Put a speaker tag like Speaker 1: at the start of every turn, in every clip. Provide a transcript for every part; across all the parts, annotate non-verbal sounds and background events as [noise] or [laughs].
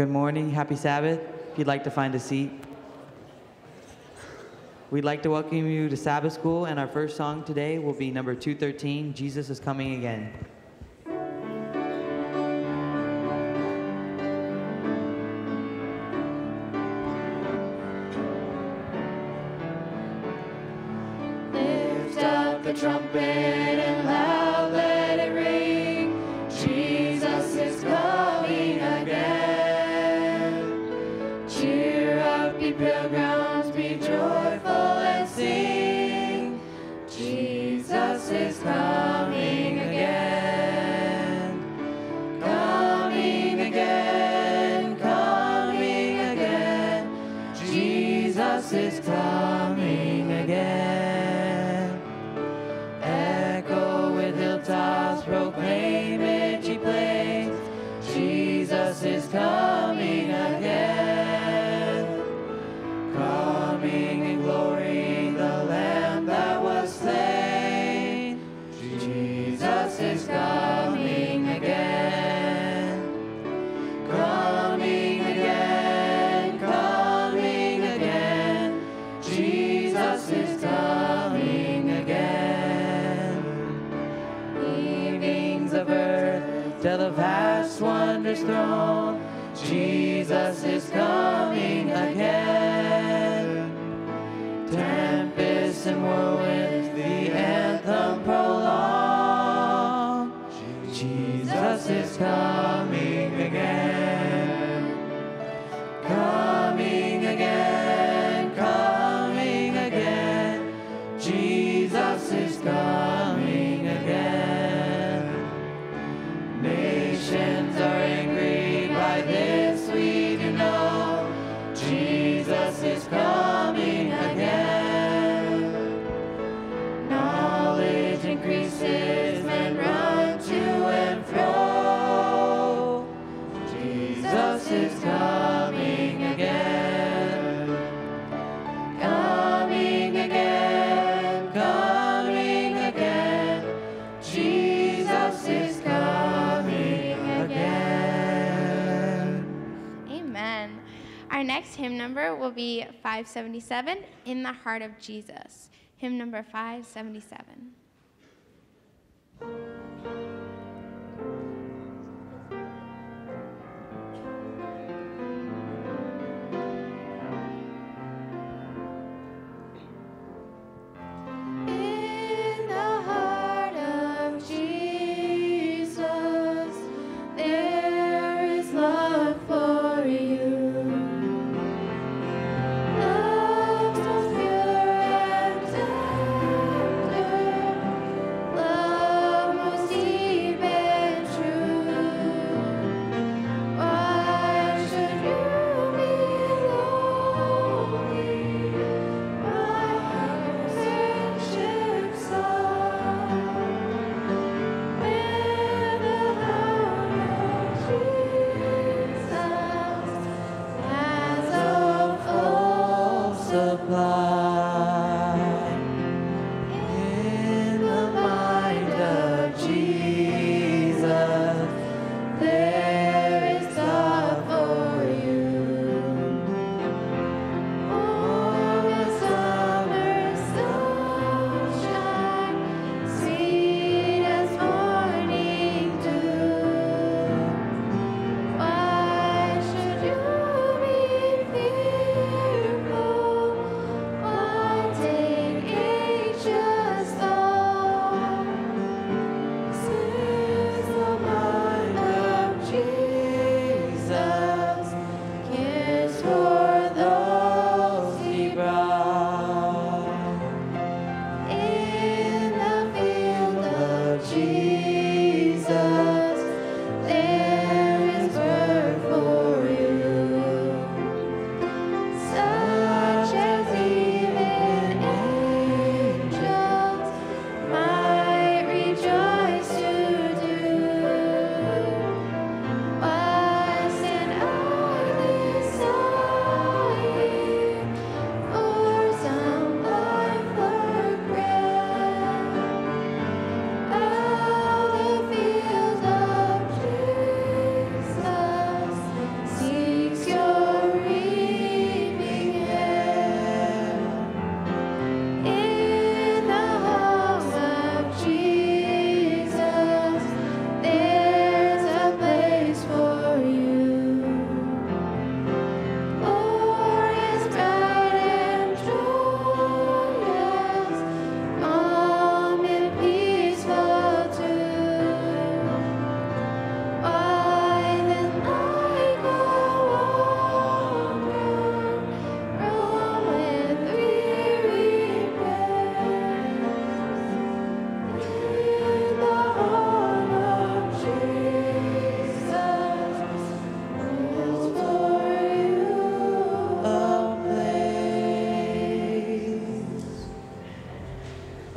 Speaker 1: Good morning. Happy Sabbath. If you'd like to find a seat. We'd like to welcome you to Sabbath School, and our first song today will be number 213 Jesus is Coming Again.
Speaker 2: hymn number will be 577 In the Heart of Jesus. Hymn number 577.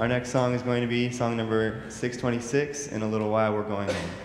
Speaker 1: Our next song is going to be song number 626, In a Little While We're Going Home.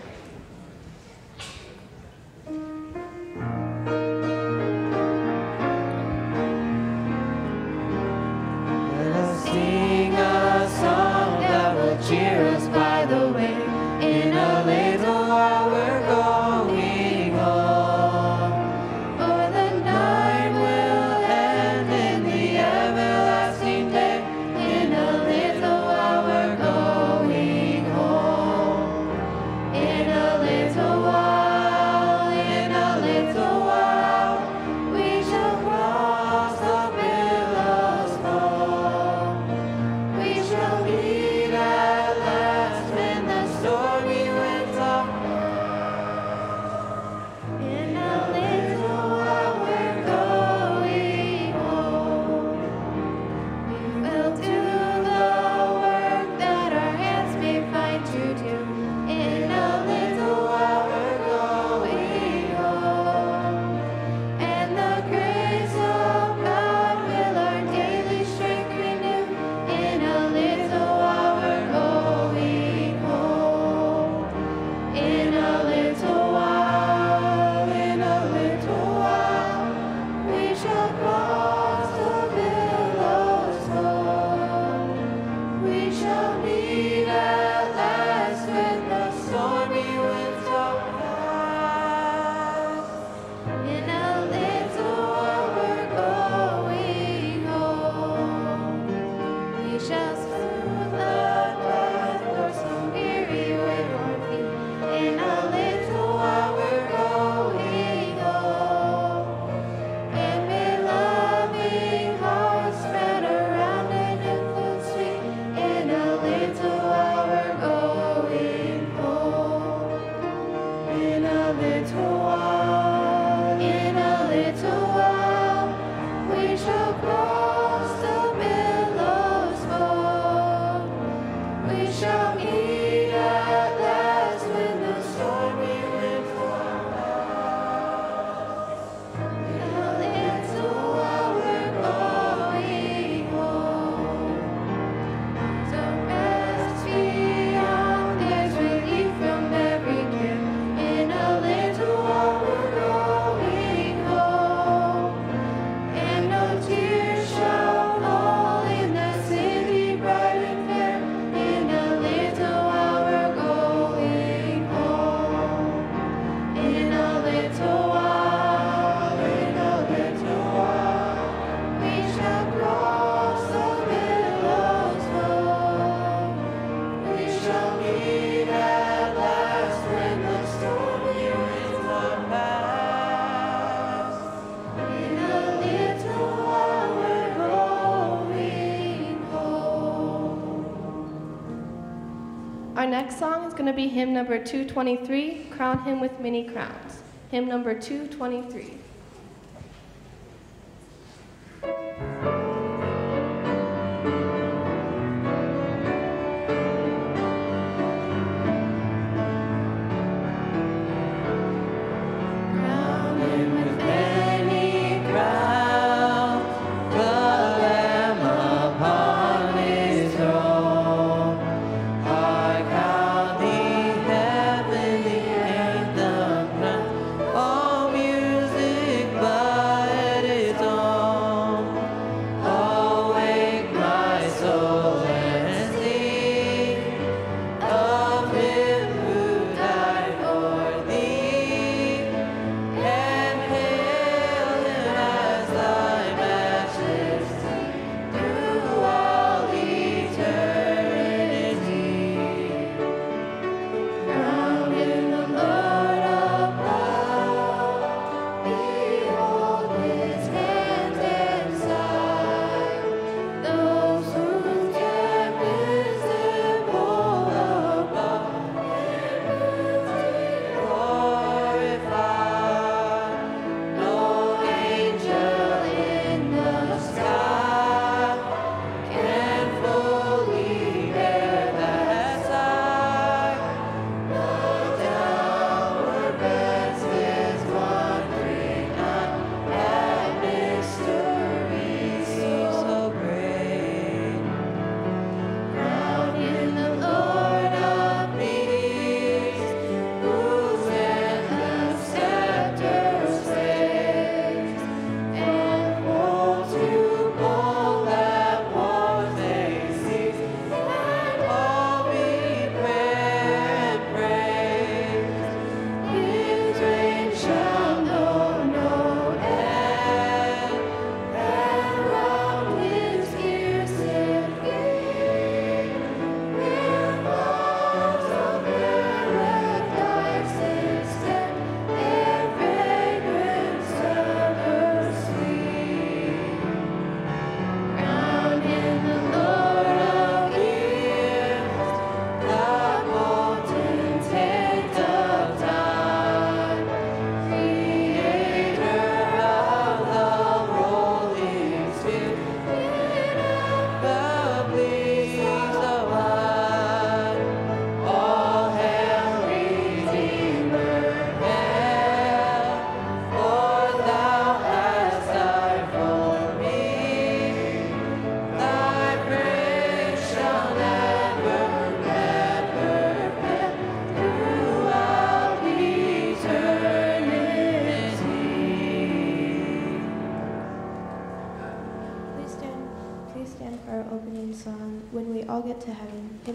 Speaker 3: going to
Speaker 4: be hymn number 223, Crown Him with Many Crowns. Hymn number 223.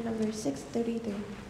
Speaker 1: number 633.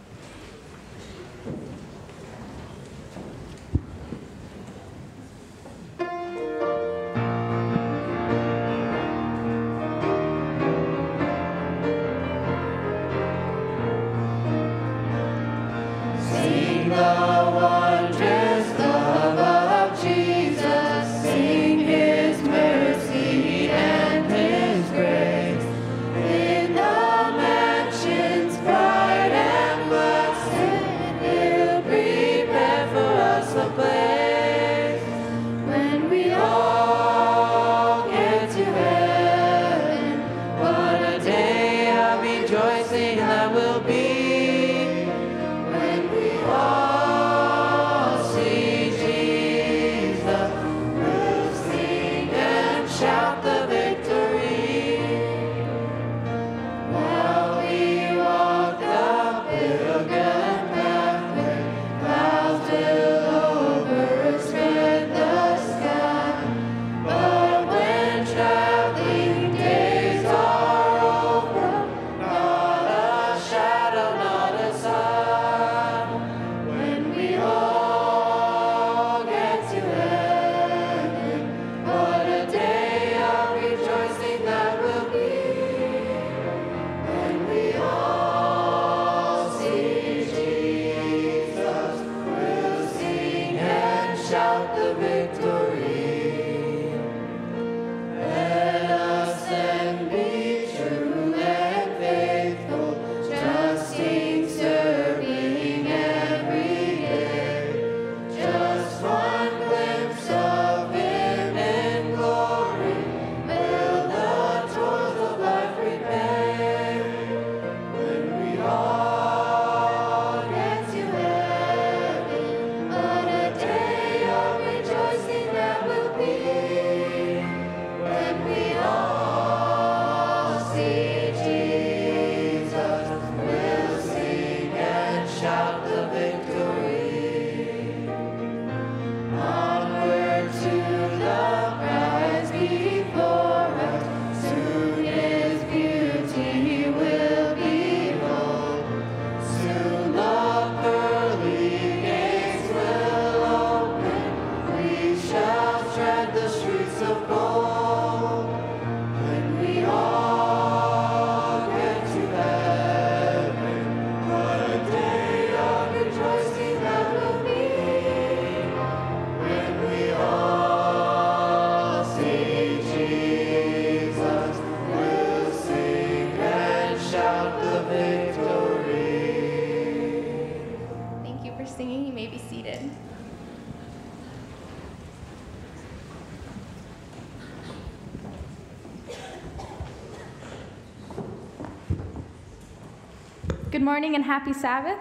Speaker 5: morning and happy Sabbath.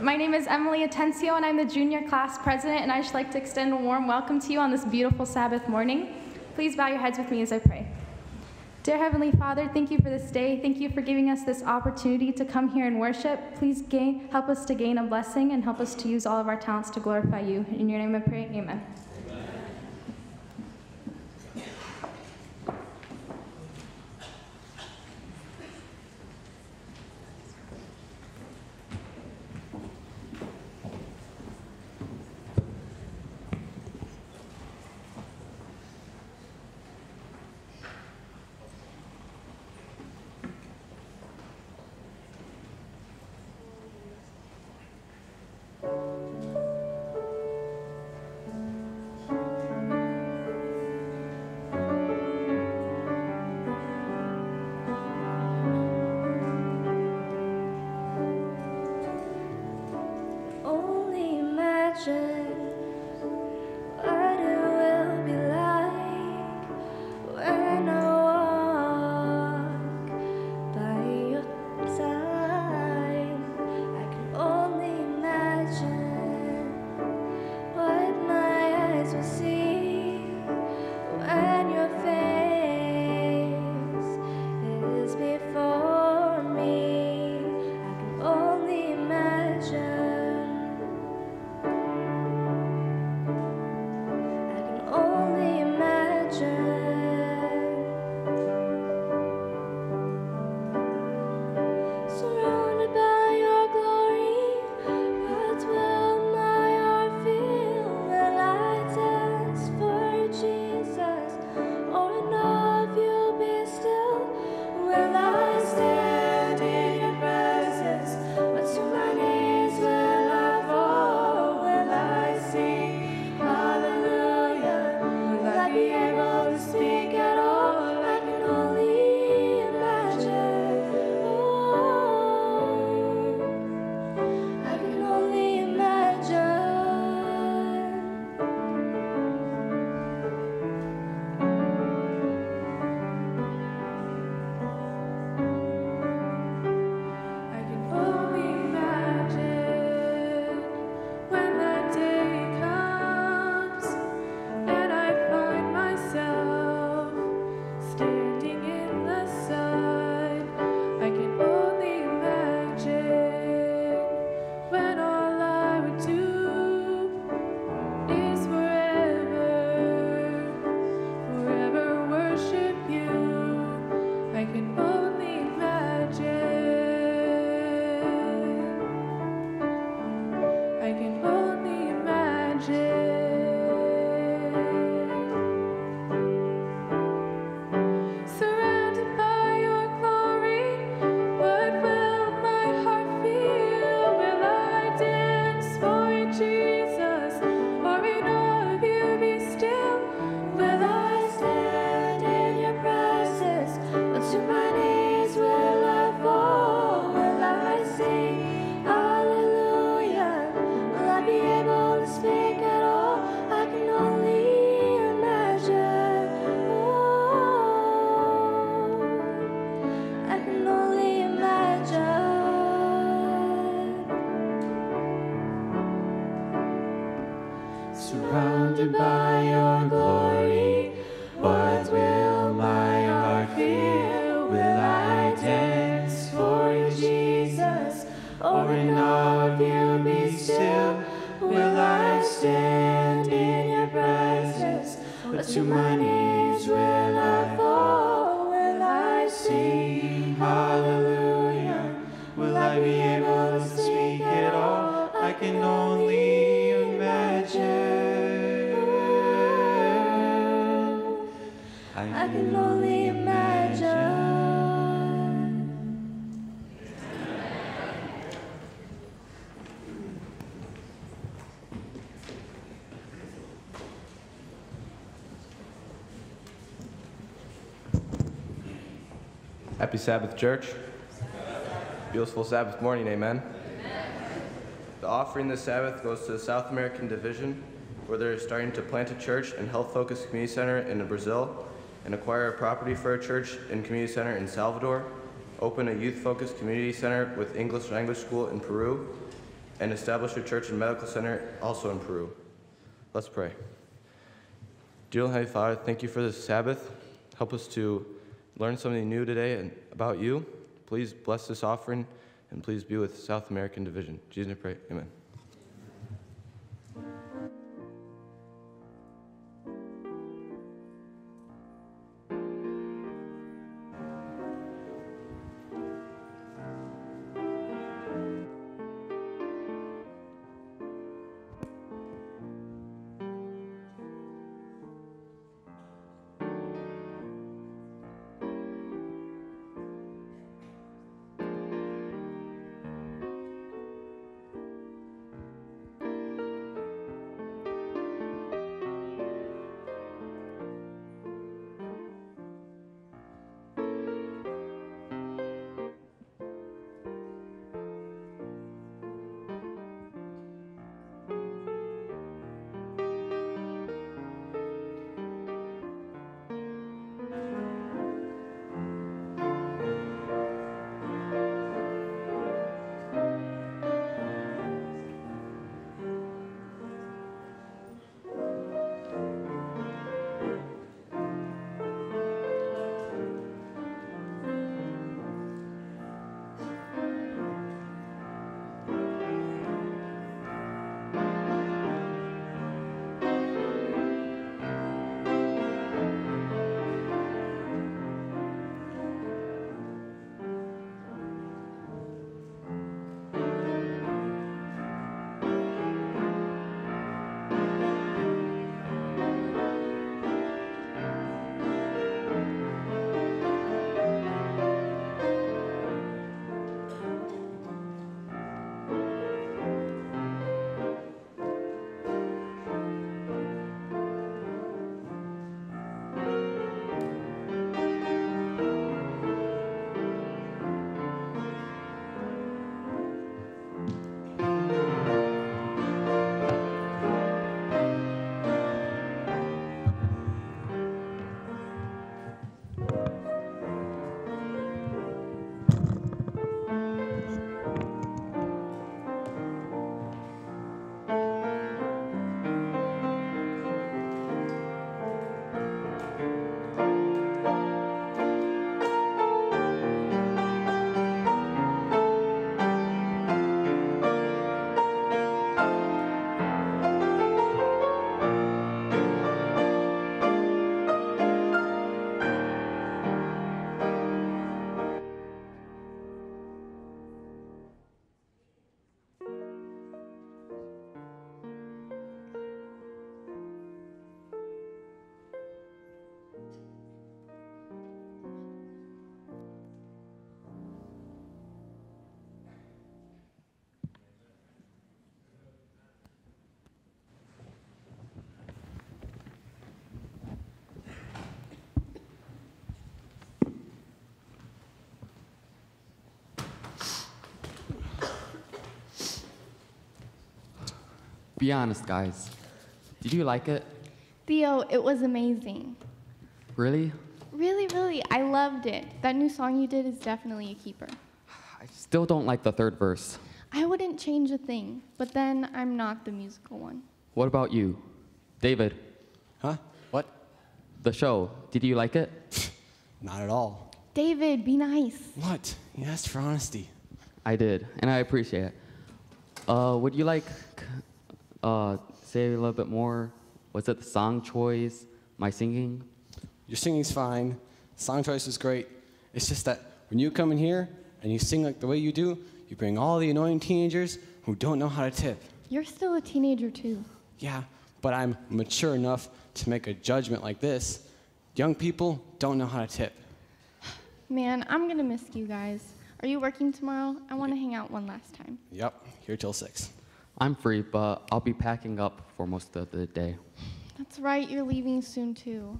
Speaker 5: My name is Emily Atencio, and I'm the junior class president, and I'd just like to extend a warm welcome to you on this beautiful Sabbath morning. Please bow your heads with me as I pray. Dear Heavenly Father, thank you for this day. Thank you for giving us this opportunity to come here and worship. Please gain, help us to gain a blessing and help us to use all of our talents to glorify you. In your name I pray, amen.
Speaker 6: Happy Sabbath, church. Beautiful Sabbath morning, amen. The offering this Sabbath goes to the South American Division, where they're starting to plant a church and health focused community center in Brazil, and acquire a property for a church and community center in Salvador, open a youth focused community center with English language school in Peru, and establish a church and medical center also in Peru. Let's pray. Dear Heavenly Father, thank you for this Sabbath. Help us to learn something new today and about you. Please bless this offering and please be with South American Division. Jesus, I pray. Amen.
Speaker 7: Be honest, guys. Did you like it?
Speaker 8: Theo, it was amazing.
Speaker 7: Really?
Speaker 8: Really, really, I loved it. That new song you did is definitely a keeper.
Speaker 7: I still don't like the third verse.
Speaker 8: I wouldn't change a thing, but then I'm not the musical one.
Speaker 7: What about you? David,
Speaker 9: Huh? What?
Speaker 7: the show, did you like it? [laughs]
Speaker 9: Not at all.
Speaker 8: David, be nice.
Speaker 9: What? You asked for honesty.
Speaker 7: I did, and I appreciate it. Uh, would you like uh, say a little bit more? Was it the song choice, my singing?
Speaker 9: Your singing's fine. Song choice is great. It's just that when you come in here and you sing like the way you do, you bring all the annoying teenagers who don't know how to tip.
Speaker 8: You're still a teenager, too.
Speaker 9: Yeah, but I'm mature enough to make a judgment like this. Young people don't know how to tip.
Speaker 5: Man, I'm gonna miss you guys. Are you working tomorrow? I want to hang out one last time.
Speaker 9: Yep, here till 6.
Speaker 7: I'm free, but I'll be packing up for most of the day.
Speaker 5: That's right, you're leaving soon too.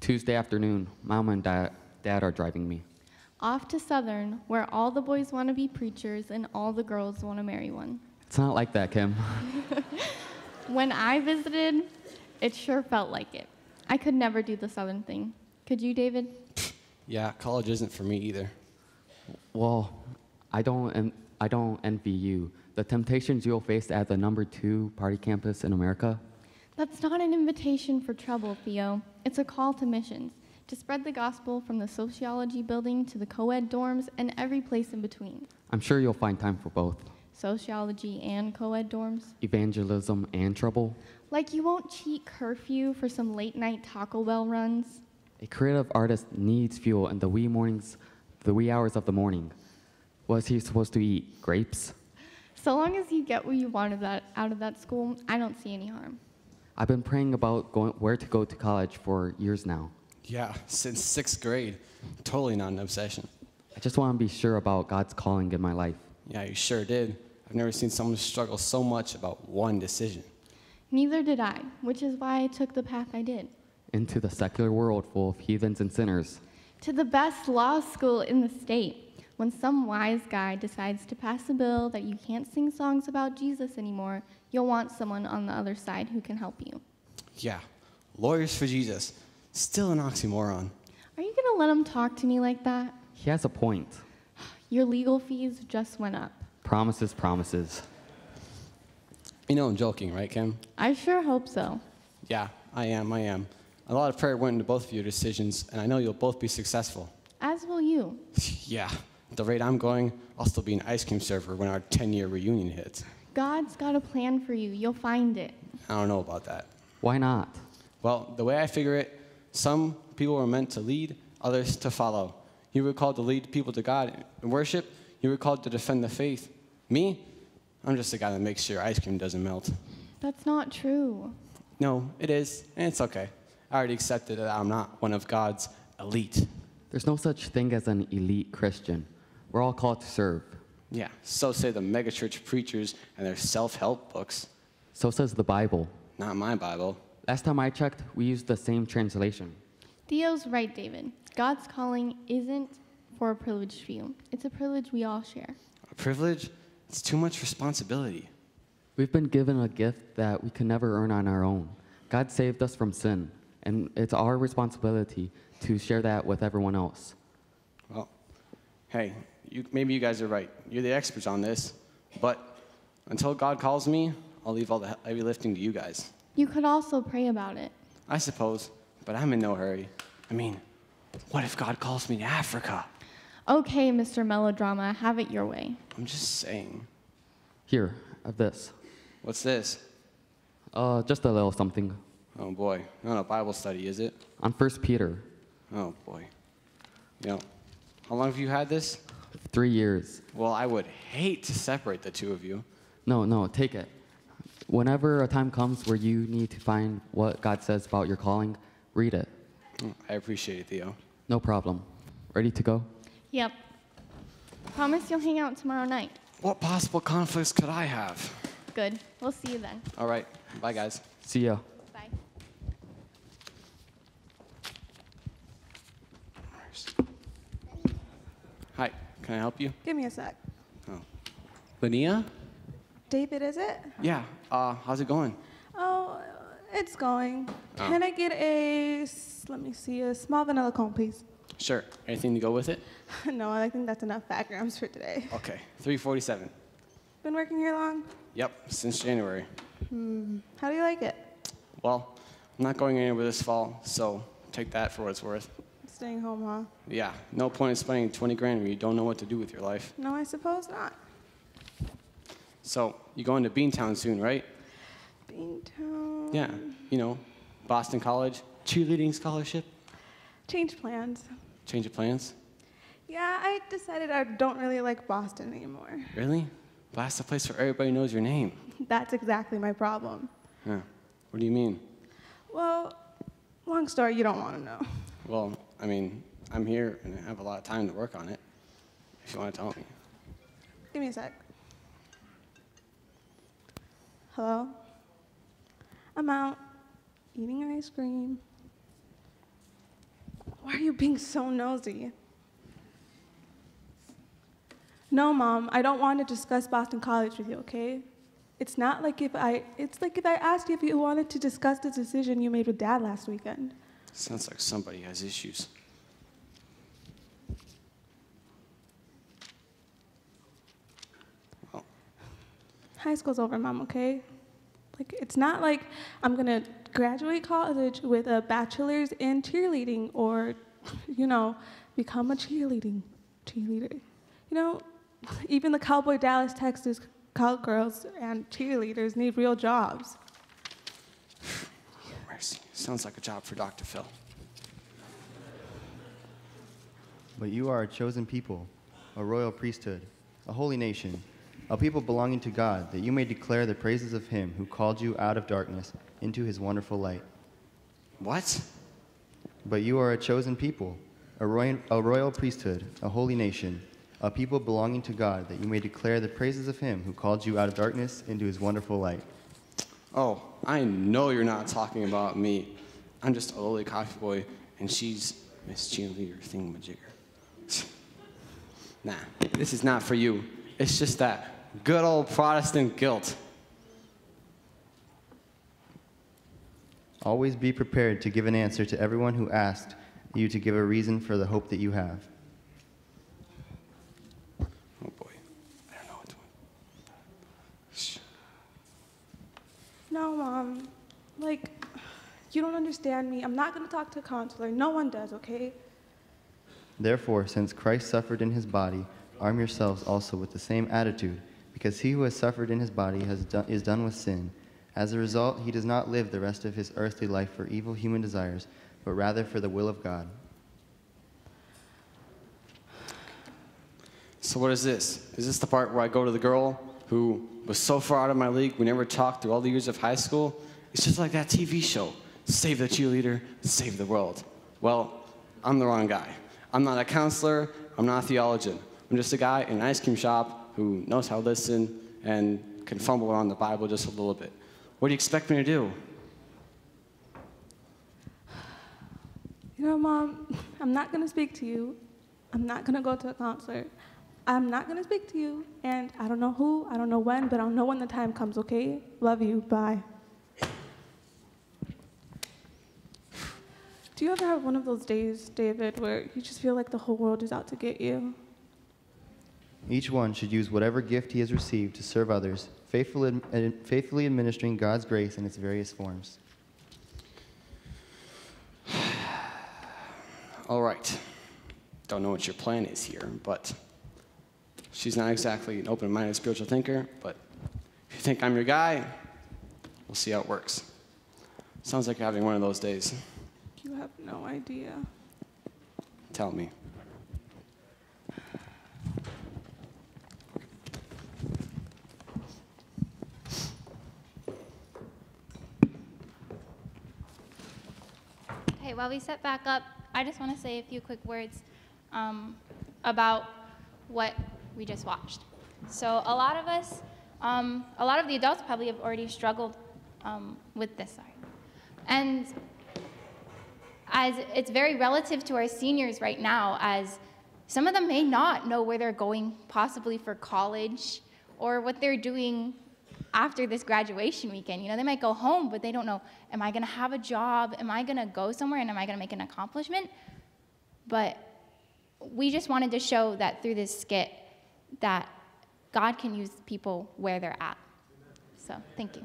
Speaker 7: Tuesday afternoon, mom and dad, dad are driving me.
Speaker 5: Off to Southern, where all the boys want to be preachers and all the girls want to marry one.
Speaker 7: It's not like that, Kim. [laughs] [laughs]
Speaker 5: When I visited, it sure felt like it. I could never do the Southern thing. Could you, David?
Speaker 9: Yeah, college isn't for me either.
Speaker 7: Well, I don't, en- I don't envy you. The temptations you'll face at the number two party campus in America.
Speaker 5: That's not an invitation for trouble, Theo. It's a call to missions to spread the gospel from the sociology building to the co ed dorms and every place in between.
Speaker 7: I'm sure you'll find time for both
Speaker 5: Sociology and co ed dorms.
Speaker 7: evangelism and trouble.
Speaker 5: Like you won't cheat curfew for some late night Taco Bell runs.
Speaker 7: A creative artist needs fuel in the wee mornings, the wee hours of the morning. Was he supposed to eat? Grapes?
Speaker 5: So long as you get what you want of that, out of that school, I don't see any harm.
Speaker 7: I've been praying about going, where to go to college for years now.
Speaker 9: Yeah, since sixth grade. Totally not an obsession.
Speaker 7: I just want to be sure about God's calling in my life.
Speaker 9: Yeah, you sure did. I've never seen someone struggle so much about one decision.
Speaker 5: Neither did I, which is why I took the path I did.
Speaker 7: Into the secular world full of heathens and sinners.
Speaker 5: To the best law school in the state. When some wise guy decides to pass a bill that you can't sing songs about Jesus anymore, you'll want someone on the other side who can help you.
Speaker 9: Yeah, lawyers for Jesus. Still an oxymoron.
Speaker 5: Are you gonna let him talk to me like that?
Speaker 7: He has a point. [sighs]
Speaker 5: Your legal fees just went up.
Speaker 7: Promises, promises.
Speaker 9: You know I'm joking, right, Kim?
Speaker 5: I sure hope so.
Speaker 9: Yeah, I am, I am. A lot of prayer went into both of your decisions, and I know you'll both be successful.
Speaker 5: As will you. [laughs]
Speaker 9: yeah, at the rate I'm going, I'll still be an ice cream server when our 10 year reunion hits.
Speaker 5: God's got a plan for you. You'll find it.
Speaker 9: I don't know about that.
Speaker 7: Why not?
Speaker 9: Well, the way I figure it, some people were meant to lead, others to follow. You were called to lead people to God in worship, you were called to defend the faith. Me, I'm just the guy that makes sure ice cream doesn't melt.
Speaker 5: That's not true.
Speaker 9: No, it is, and it's okay. I already accepted that I'm not one of God's elite.
Speaker 7: There's no such thing as an elite Christian. We're all called to serve.
Speaker 9: Yeah, so say the megachurch preachers and their self help books.
Speaker 7: So says the Bible.
Speaker 9: Not my Bible.
Speaker 7: Last time I checked, we used the same translation.
Speaker 5: Theo's right, David. God's calling isn't for a privileged few, it's a privilege we all share.
Speaker 9: A privilege? It's too much responsibility.
Speaker 7: We've been given a gift that we can never earn on our own. God saved us from sin, and it's our responsibility to share that with everyone else.
Speaker 9: Well, hey, you, maybe you guys are right. You're the experts on this. But until God calls me, I'll leave all the heavy lifting to you guys.
Speaker 5: You could also pray about it.
Speaker 9: I suppose, but I'm in no hurry. I mean, what if God calls me to Africa?
Speaker 5: Okay, Mr. Melodrama, have it your way.
Speaker 9: I'm just saying.
Speaker 7: Here, have this.
Speaker 9: What's this?
Speaker 7: Uh, just a little something.
Speaker 9: Oh boy, not a Bible study, is it?
Speaker 7: On First Peter,
Speaker 9: Oh boy. You know, how long have you had this?
Speaker 7: Three years.
Speaker 9: Well, I would hate to separate the two of you.
Speaker 7: No, no, take it. Whenever a time comes where you need to find what God says about your calling, read it.
Speaker 9: I appreciate it, Theo.
Speaker 7: No problem. Ready to go?
Speaker 5: Yep. Promise you'll hang out tomorrow night.
Speaker 9: What possible conflicts could I have?
Speaker 5: Good. We'll see you then.
Speaker 9: All right, bye guys.
Speaker 7: See ya.
Speaker 5: Bye.
Speaker 9: Hi, can I help you?
Speaker 10: Give me a sec.
Speaker 9: Oh. Linnea?
Speaker 10: David, is it?
Speaker 9: Yeah, uh, how's it going?
Speaker 10: Oh, it's going.
Speaker 9: Oh.
Speaker 10: Can I get a, let me see, a small vanilla cone, please?
Speaker 9: Sure. Anything to go with it? [laughs]
Speaker 10: no, I think that's enough fat grams for today.
Speaker 9: Okay, 347.
Speaker 10: Been working here long?
Speaker 9: Yep, since January.
Speaker 10: Hmm. How do you like it?
Speaker 9: Well, I'm not going anywhere this fall, so take that for what it's worth.
Speaker 10: Staying home, huh?
Speaker 9: Yeah, no point in spending 20 grand when you don't know what to do with your life.
Speaker 10: No, I suppose not.
Speaker 9: So, you're going to Beantown soon, right?
Speaker 10: Beantown.
Speaker 9: Yeah, you know, Boston College, cheerleading scholarship,
Speaker 10: Change plans.
Speaker 9: change of plans.
Speaker 10: Yeah, I decided I don't really like Boston anymore.
Speaker 9: Really? But that's the place where everybody knows your name. [laughs]
Speaker 10: That's exactly my problem.
Speaker 9: Yeah. What do you mean?
Speaker 10: Well, long story you don't want to know.
Speaker 9: Well, I mean, I'm here and I have a lot of time to work on it. If you want to tell me.
Speaker 10: Give me a sec. Hello? I'm out eating ice cream. Why are you being so nosy? No, mom, I don't want to discuss Boston College with you, okay? It's not like if I it's like if I asked you if you wanted to discuss the decision you made with dad last weekend.
Speaker 9: Sounds like somebody has issues. Well.
Speaker 10: High school's over, mom, okay? Like it's not like I'm to graduate college with a bachelor's in cheerleading or you know, become a cheerleading cheerleader. You know, even the Cowboy Dallas, Texas cowgirls and cheerleaders need real jobs.
Speaker 9: Sounds like a job for Dr. Phil.
Speaker 11: But you are a chosen people, a royal priesthood, a holy nation, a people belonging to God, that you may declare the praises of him who called you out of darkness into his wonderful light.
Speaker 9: What?
Speaker 11: But you are a chosen people, a royal, a royal priesthood, a holy nation, a people belonging to God, that you may declare the praises of him who called you out of darkness into his wonderful light.
Speaker 9: Oh, I know you're not talking about me. I'm just a lowly coffee boy, and she's Miss Cheerleader Thingamajigger. [laughs] nah, this is not for you. It's just that good old Protestant guilt.
Speaker 11: Always be prepared to give an answer to everyone who asked you to give a reason for the hope that you have.
Speaker 9: Oh boy, I don't know what to Shh.
Speaker 10: No, mom. Like you don't understand me. I'm not going to talk to a counselor. No one does, okay?
Speaker 11: Therefore, since Christ suffered in his body, arm yourselves also with the same attitude, because he who has suffered in his body has done, is done with sin. As a result, he does not live the rest of his earthly life for evil human desires, but rather for the will of God.
Speaker 9: So what is this? Is this the part where I go to the girl who was so far out of my league, we never talked through all the years of high school? It's just like that TV show, Save the Cheerleader, Save the World. Well, I'm the wrong guy. I'm not a counselor, I'm not a theologian. I'm just a guy in an ice cream shop who knows how to listen and can fumble around the Bible just a little bit. What do you expect me to do?
Speaker 10: You know, mom, [laughs] I'm not going to speak to you. I'm not going to go to a counselor. I'm not going to speak to you. And I don't know who, I don't know when, but I'll know when the time comes, okay? Love you. Bye. Do you ever have one of those days, David, where you just feel like the whole world is out to get you?
Speaker 11: Each one should use whatever gift he has received to serve others, faithfully, uh, faithfully administering God's grace in its various forms. [sighs]
Speaker 9: All right. Don't know what your plan is here, but she's not exactly an open minded spiritual thinker, but if you think I'm your guy, we'll see how it works. Sounds like you're having one of those days.
Speaker 10: You have no idea.
Speaker 9: Tell me.
Speaker 8: Okay, while we set back up, I just want to say a few quick words um, about what we just watched. So, a lot of us, um, a lot of the adults probably have already struggled um, with this. Sorry. And as it's very relative to our seniors right now, as some of them may not know where they're going, possibly for college, or what they're doing after this graduation weekend. You know, they might go home, but they don't know, am I gonna have a job? Am I gonna go somewhere and am I gonna make an accomplishment? But we just wanted to show that through this skit that God can use people where they're at. So, thank you.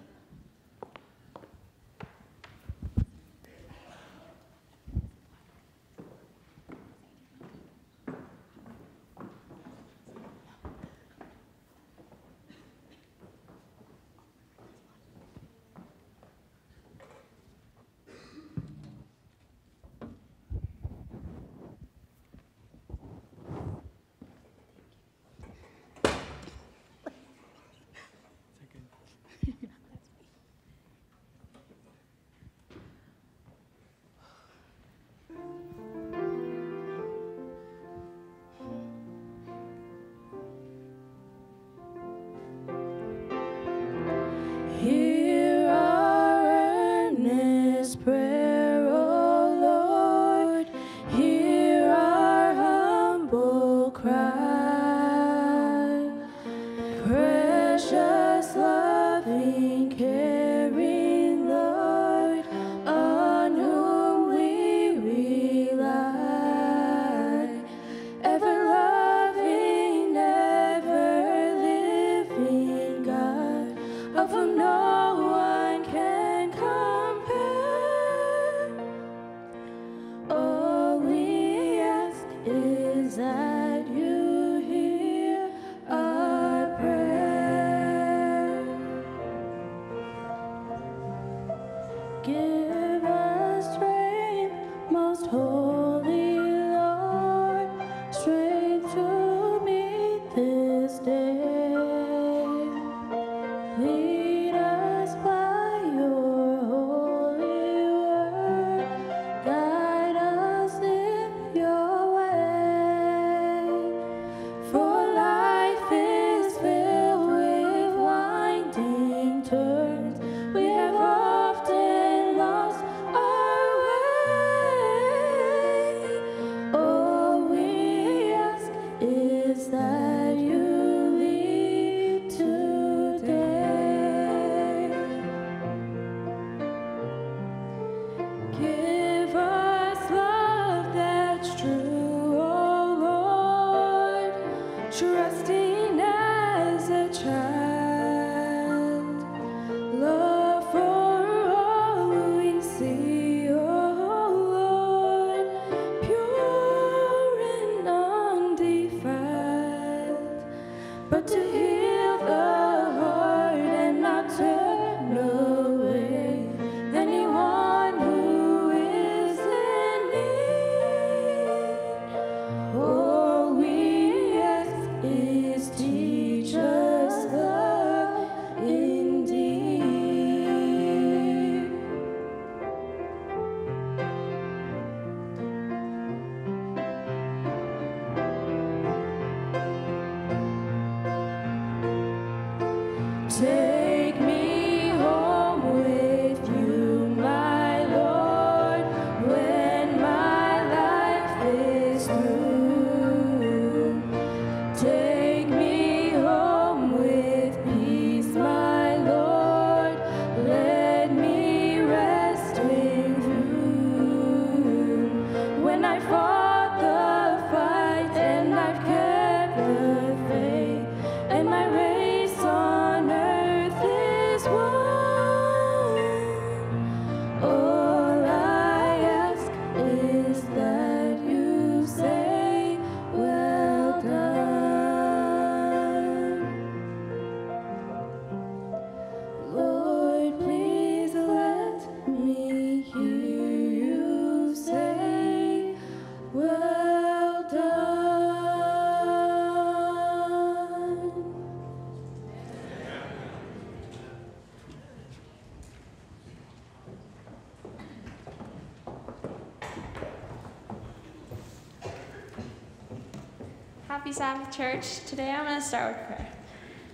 Speaker 12: Sabbath, church. Today I'm going to start with prayer.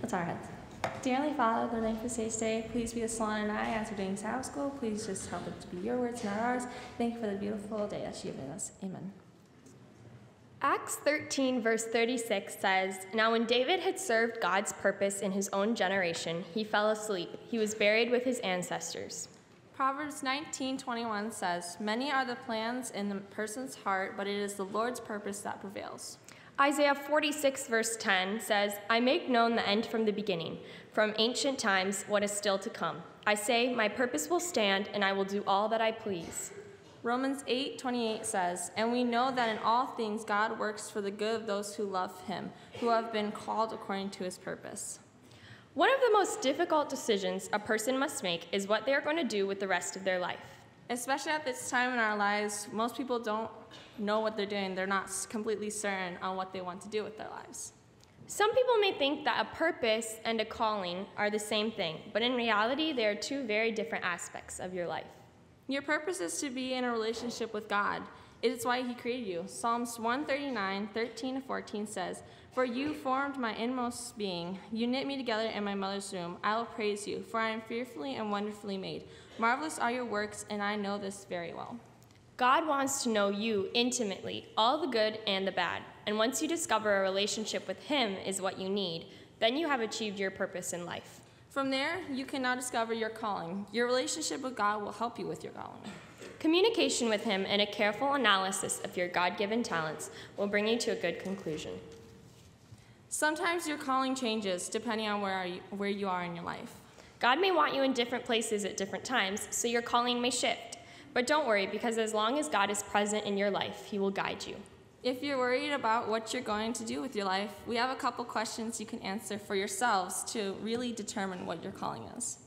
Speaker 12: Let's our heads. Dearly Father, the you for today's day. Please be with Solana and I as we're doing Sabbath school. Please just help it to be your words, not ours. Thank you for the beautiful day that you've given us. Amen.
Speaker 13: Acts 13, verse 36 says, Now when David had served God's purpose in his own generation, he fell asleep. He was buried with his ancestors.
Speaker 12: Proverbs 19:21 says, "Many are the plans in the person's heart, but it is the Lord's purpose that prevails."
Speaker 13: Isaiah 46, verse 10 says, I make known the end from the beginning, from ancient times what is still to come. I say, My purpose will stand, and I will do all that I please.
Speaker 12: Romans 8:28 says, "And we know that in all things God works for the good of those who love him, who have been called according to his purpose."
Speaker 13: One of the most difficult decisions a person must make is what they are going to do with the rest of their life.
Speaker 12: Especially at this time in our lives, most people don't know what they're doing. They're not completely certain on what they want to do with their lives.
Speaker 13: Some people may think that a purpose and a calling are the same thing, but in reality, they are two very different aspects of your life.
Speaker 12: Your purpose is to be in a relationship with God. It is why he created you. Psalms 139, 13 to 14 says, For you formed my inmost being. You knit me together in my mother's womb. I will praise you, for I am fearfully and wonderfully made. Marvelous are your works, and I know this very well.
Speaker 13: God wants to know you intimately, all the good and the bad. And once you discover a relationship with Him is what you need, then you have achieved your purpose in life.
Speaker 12: From there, you can now discover your calling. Your relationship with God will help you with your calling.
Speaker 13: Communication with Him and a careful analysis of your God given talents will bring you to a good conclusion.
Speaker 12: Sometimes your calling changes depending on where, are you, where you are in your life.
Speaker 13: God may want you in different places at different times, so your calling may shift. But don't worry, because as long as God is present in your life, He will guide you.
Speaker 12: If you're worried about what you're going to do with your life, we have a couple questions you can answer for yourselves to really determine what your calling is.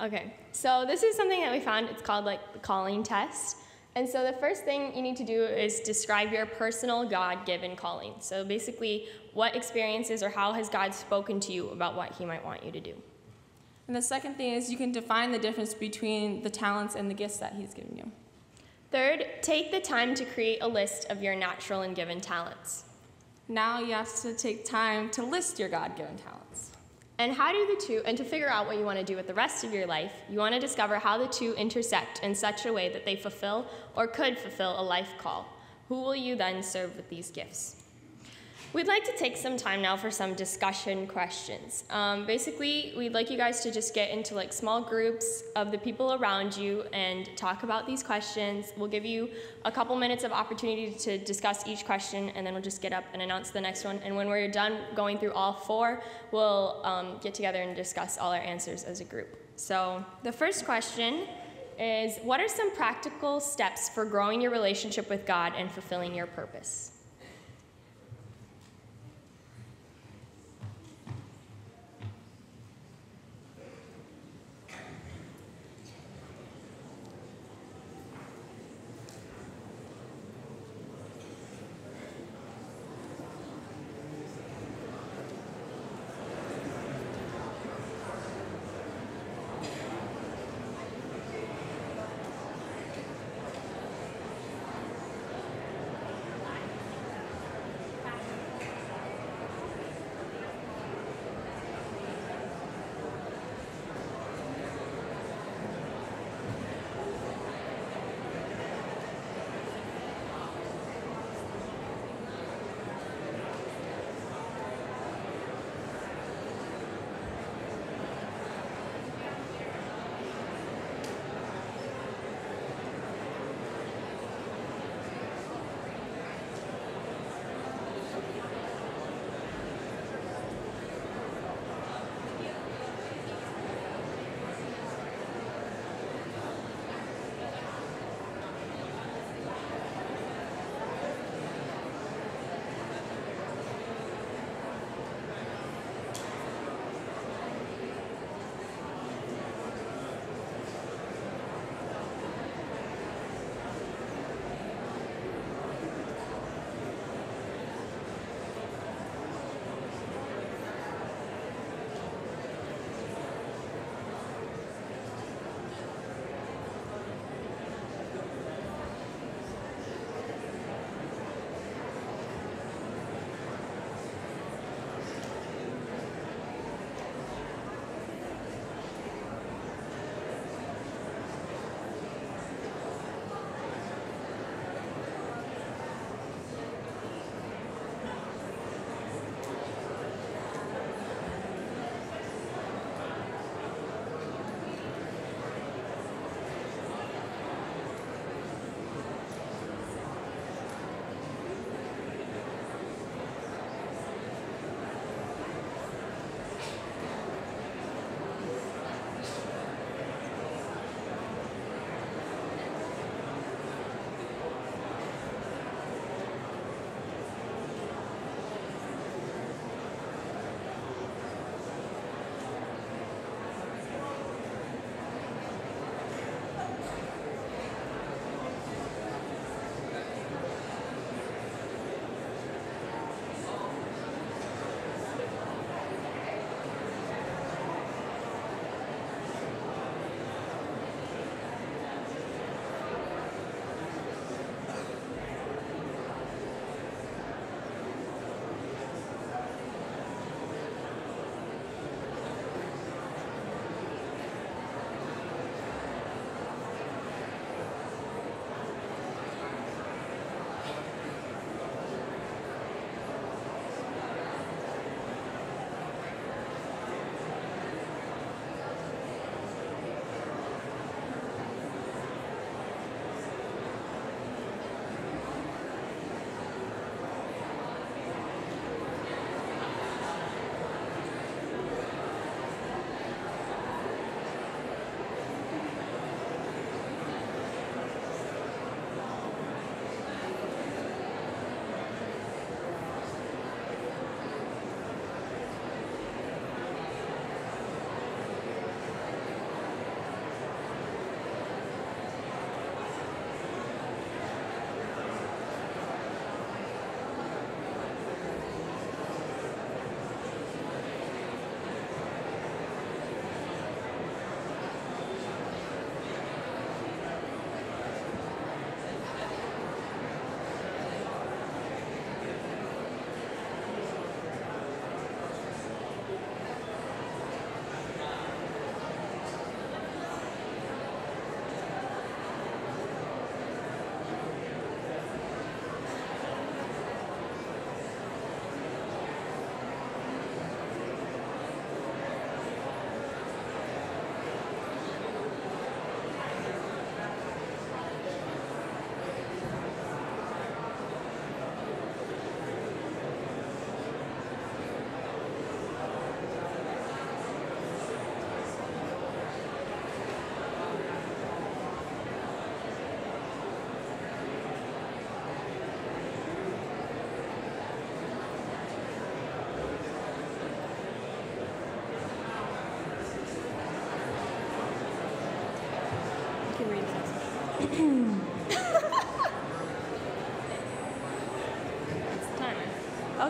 Speaker 13: Okay, so this is something that we found. It's called like the calling test. And so the first thing you need to do is describe your personal God given calling. So basically, what experiences or how has God spoken to you about what He might want you to do?
Speaker 12: And the second thing is you can define the difference between the talents and the gifts that He's given you.
Speaker 13: Third, take the time to create a list of your natural and given talents.
Speaker 12: Now you have to take time to list your God given talents.
Speaker 13: And how do the two, and to figure out what you want to do with the rest of your life, you want to discover how the two intersect in such a way that they fulfill or could fulfill a life call. Who will you then serve with these gifts? We'd like to take some time now for some discussion questions. Um, basically, we'd like you guys to just get into like small groups of the people around you and talk about these questions. We'll give you a couple minutes of opportunity to discuss each question, and then we'll just get up and announce the next one. And when we're done going through all four, we'll um, get together and discuss all our answers as a group. So the first question is, what are some practical steps for growing your relationship with God and fulfilling your purpose?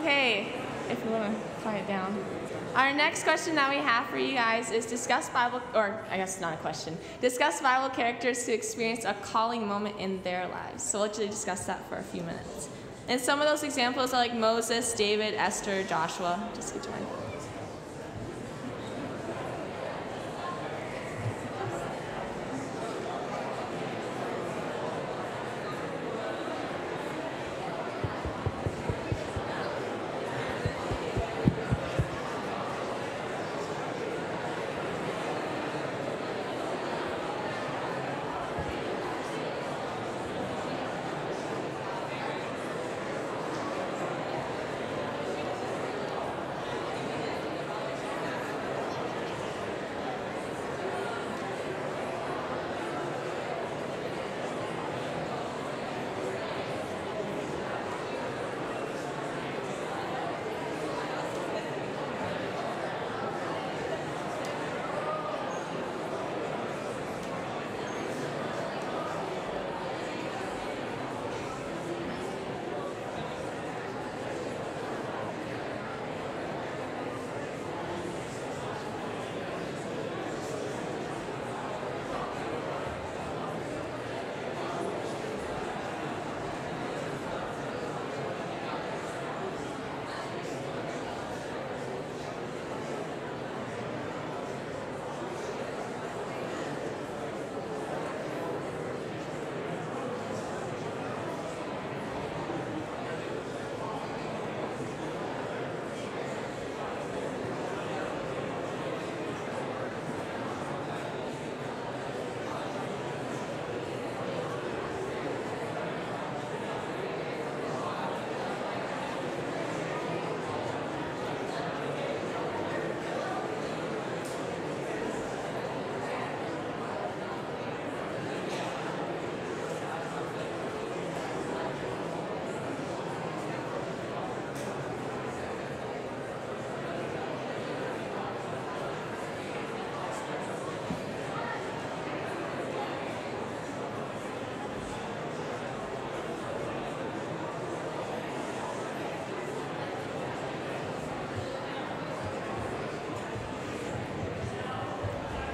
Speaker 12: Okay, if you want to quiet down. Our next question that we have for you guys is discuss Bible, or I guess not a question, discuss Bible characters who experience a calling moment in their lives. So let's just discuss that for a few minutes. And some of those examples are like Moses, David, Esther, Joshua. Just get to mind.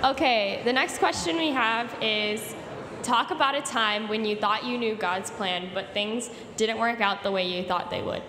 Speaker 13: Okay, the next question we have is talk about a time when you thought you knew God's plan, but things didn't work out the way you thought they would.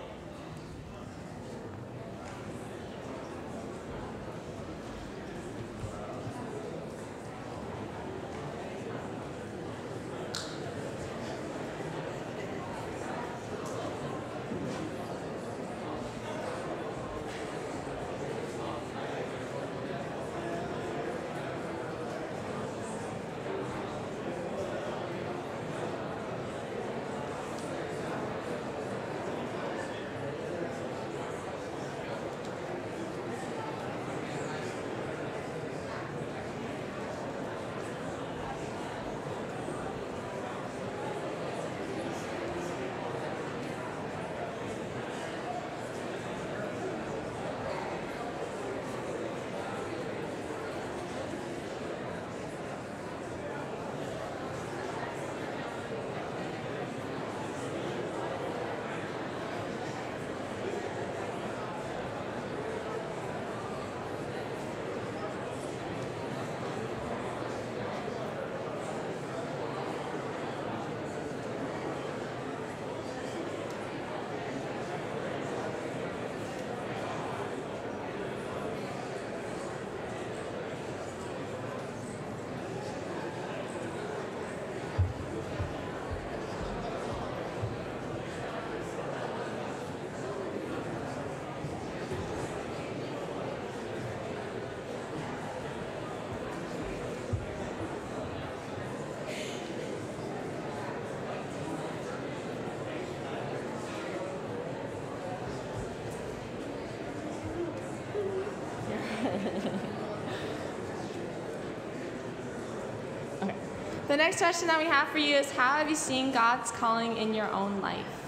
Speaker 12: The next question that we have for you is How have you seen God's calling in your own life?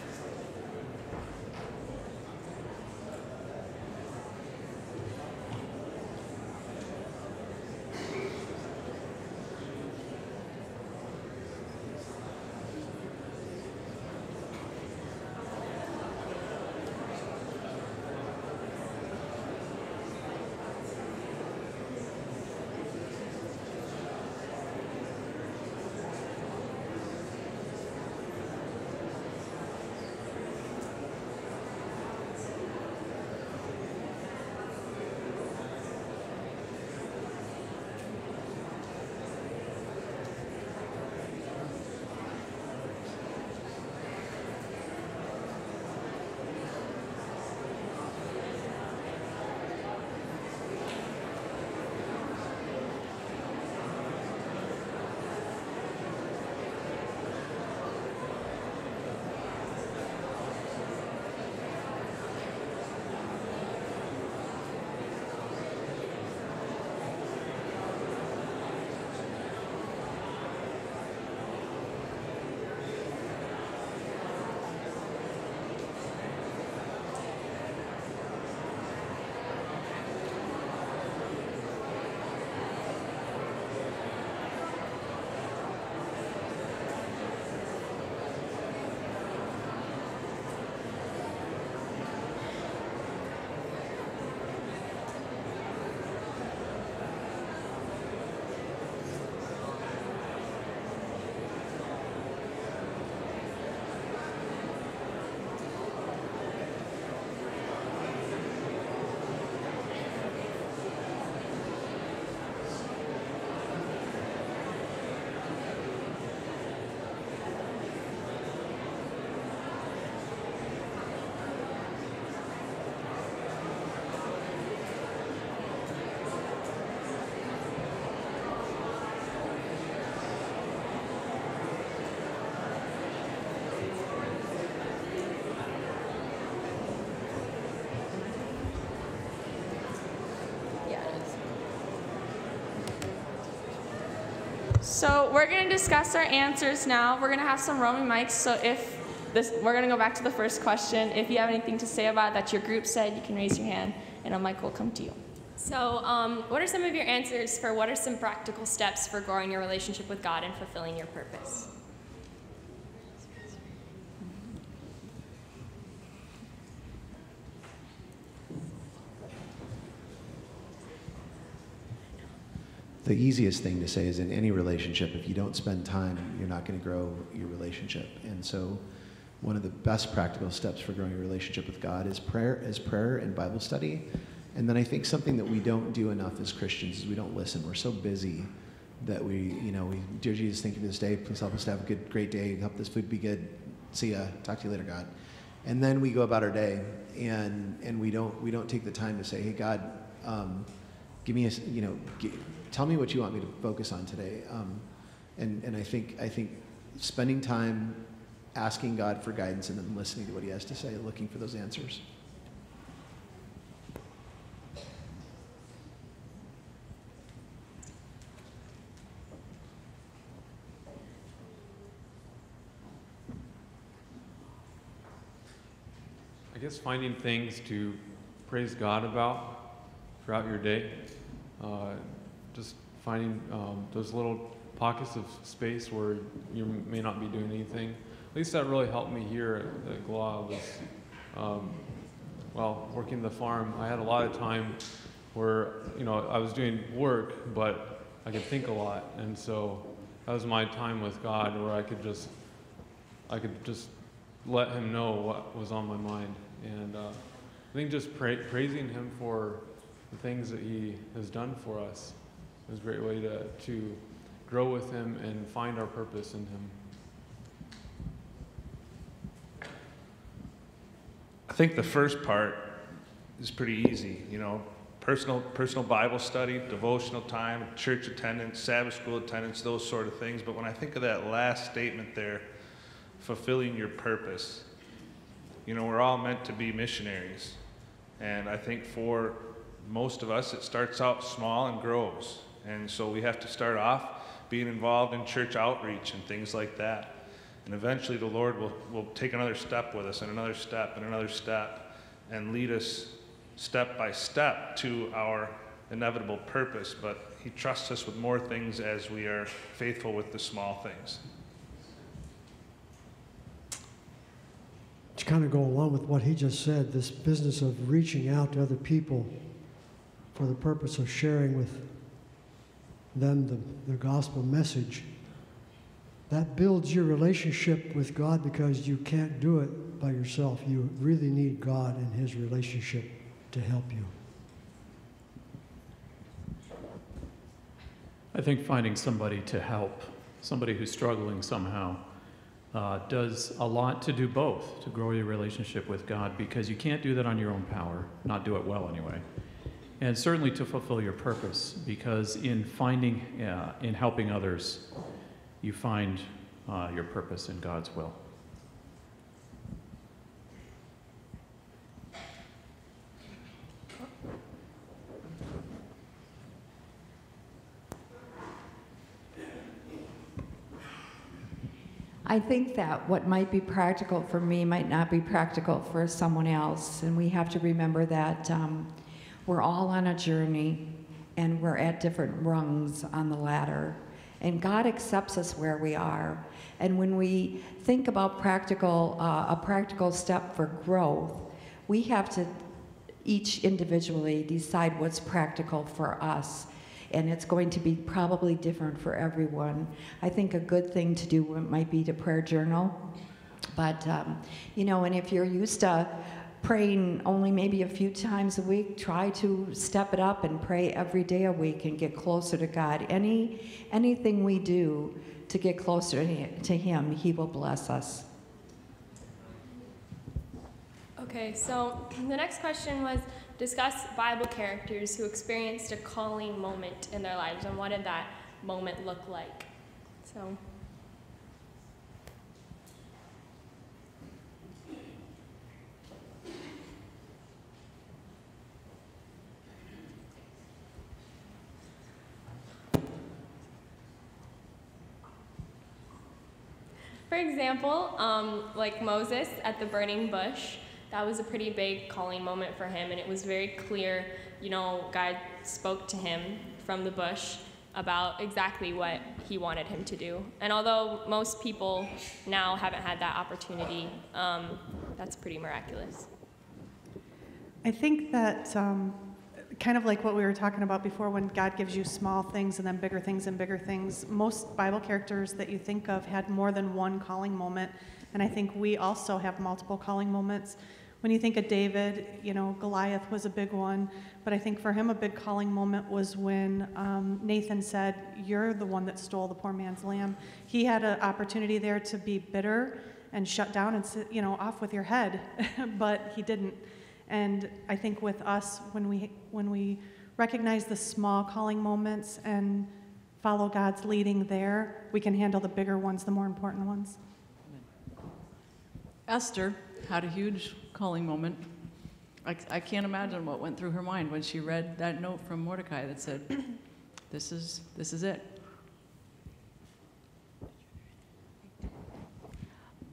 Speaker 12: So we're going to discuss our answers now. We're going to have some roaming mics. So if this, we're going to go back to the first question. If you have anything to say about that your group said, you can raise your hand, and a mic will come to you.
Speaker 13: So, um, what are some of your answers for what are some practical steps for growing your relationship with God and fulfilling your purpose?
Speaker 14: The easiest thing to say is in any relationship, if you don't spend time, you're not going to grow your relationship. And so, one of the best practical steps for growing a relationship with God is prayer, is prayer and Bible study. And then I think something that we don't do enough as Christians is we don't listen. We're so busy that we, you know, we, dear Jesus, thank you for this day. Please help us to have a good, great day. Help this food be good. See ya. Talk to you later, God. And then we go about our day, and and we don't we don't take the time to say, hey, God, um, give me a, you know, tell me what you want me to focus on today. Um, and and I think I think spending time asking God for guidance and then listening to what He has to say, looking for those answers.
Speaker 15: I guess finding things to praise God about throughout your day. Uh, just finding um, those little pockets of space where you may not be doing anything. At least that really helped me here at, at GLA was, um, well, working the farm. I had a lot of time where, you know, I was doing work, but I could think a lot. And so that was my time with God where I could just, I could just let him know what was on my mind. And uh, I think just pra- praising him for the things that he has done for us is a great way to, to grow with him and find our purpose in him.
Speaker 16: I think the first part is pretty easy, you know, personal personal Bible study, devotional time, church attendance, Sabbath school attendance, those sort of things. But when I think of that last statement there, fulfilling your purpose, you know, we're all meant to be missionaries. And I think for most of us, it starts out small and grows. And so we have to start off being involved in church outreach and things like that. And eventually the Lord will, will take another step with us and another step and another step and lead us step by step to our inevitable purpose. But He trusts us with more things as we are faithful with the small things.
Speaker 17: to kind of go along with what he just said, this business of reaching out to other people for the purpose of sharing with them the, the gospel message, that builds your relationship with God because you can't do it by yourself. You really need God and his relationship to help you.
Speaker 18: I think finding somebody to help, somebody who's struggling somehow, uh, does a lot to do both, to grow your relationship with God, because you can't do that on your own power, not do it well anyway. And certainly to fulfill your purpose, because in finding, uh, in helping others, you find uh, your purpose in God's will.
Speaker 19: I think that what might be practical for me might not be practical for someone else. And we have to remember that um, we're all on a journey and we're at different rungs on the ladder. And God accepts us where we are. And when we think about practical, uh, a practical step for growth, we have to each individually decide what's practical for us and it's going to be probably different for everyone. I think a good thing to do might be to prayer journal. But, um, you know, and if you're used to praying only maybe a few times a week, try to step it up and pray every day a week and get closer to God. Any, anything we do to get closer to Him, He will bless us.
Speaker 13: Okay, so the next question was discuss Bible characters who experienced a calling moment in their lives and what did that moment look like? So, For example, um, like Moses at the burning bush, that was a pretty big calling moment for him, and it was very clear, you know, God spoke to him from the bush about exactly what he wanted him to do. And although most people now haven't had that opportunity, um, that's pretty miraculous.
Speaker 20: I think that um, kind of like what we were talking about before when God gives you small things and then bigger things and bigger things, most Bible characters that you think of had more than one calling moment. And I think we also have multiple calling moments. When you think of David, you know, Goliath was a big one, but I think for him a big calling moment was when um, Nathan said, You're the one that stole the poor man's lamb. He had an opportunity there to be bitter and shut down and sit, you know, off with your head, [laughs] but he didn't. And I think with us, when we, when we recognize the small calling moments and follow God's leading there, we can handle the bigger ones, the more important ones.
Speaker 17: Esther had a huge calling moment. I, I can't imagine what went through her mind when she read that note from Mordecai that said, [clears throat] "This is this is it."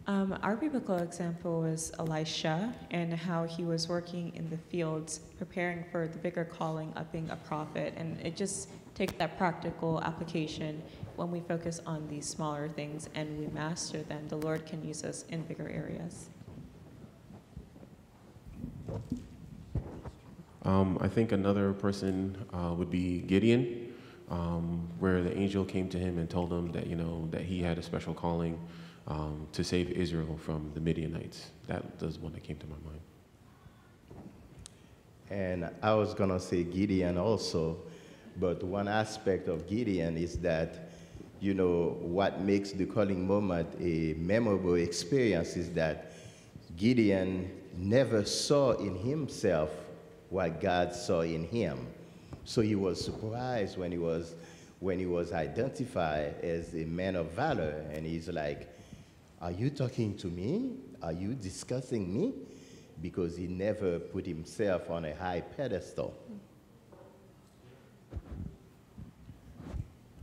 Speaker 21: Um, our biblical example was Elisha and how he was working in the fields, preparing for the bigger calling of being a prophet. And it just takes that practical application when we focus on these smaller things and we master them, the Lord can use us in bigger areas.
Speaker 22: Um, I think another person uh, would be Gideon, um, where the angel came to him and told him that you know that he had a special calling um, to save Israel from the Midianites. That was one that came to my mind.
Speaker 23: And I was going to say Gideon also, but one aspect of Gideon is that, you know, what makes the calling moment a memorable experience is that Gideon never saw in himself what God saw in him. So he was surprised when he was when he was identified as a man of valor and he's like, "Are you talking to me? Are you discussing me?" Because he never put himself on a high pedestal.